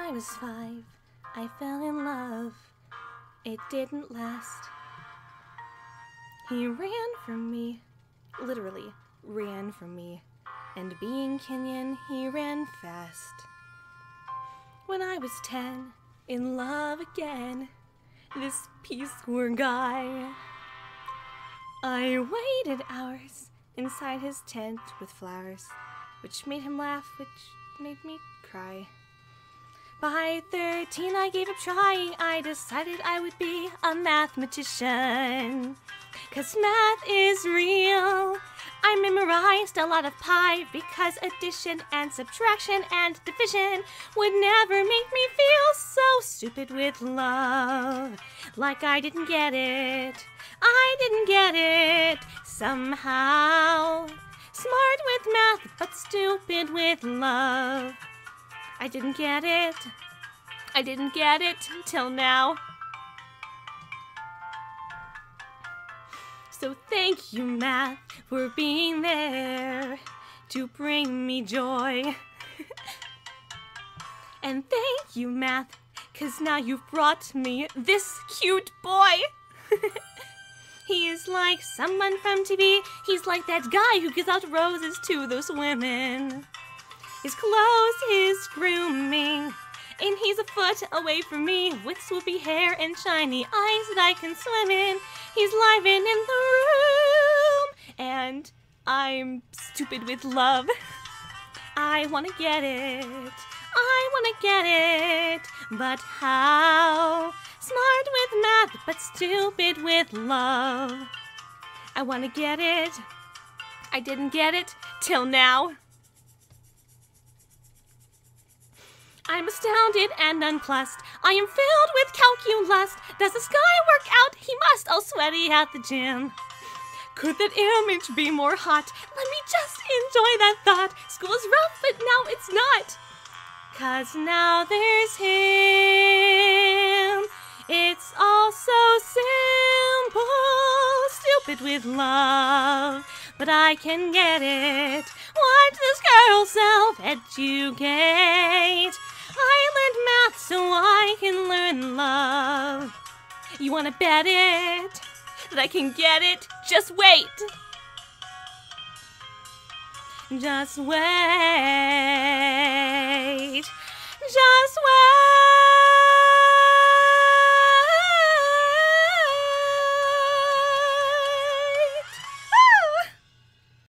I was five, I fell in love. It didn't last. He ran from me, literally ran from me, and being Kenyan, he ran fast. When I was ten, in love again, this Peace Corps guy. I waited hours inside his tent with flowers, which made him laugh, which made me cry. By 13, I gave up trying. I decided I would be a mathematician. Cause math is real. I memorized a lot of pi because addition and subtraction and division would never make me feel so stupid with love. Like I didn't get it. I didn't get it somehow. Smart with math, but stupid with love. I didn't get it. I didn't get it till now. So thank you, Math, for being there to bring me joy. and thank you, Math, cause now you've brought me this cute boy. he is like someone from TV. He's like that guy who gives out roses to those women. His clothes, his grooming, and he's a foot away from me with swoopy hair and shiny eyes that I can swim in. He's live in the room, and I'm stupid with love. I wanna get it, I wanna get it, but how? Smart with math, but stupid with love. I wanna get it, I didn't get it till now. I'm astounded and nonplussed. I am filled with calculus. Does this guy work out? He must. I'll sweaty at the gym. Could that image be more hot? Let me just enjoy that thought. School is rough, but now it's not. Cause now there's him. It's all so simple. Stupid with love, but I can get it. Watch this girl self educate. I learned math so I can learn love. You wanna bet it? That I can get it? Just wait! Just wait.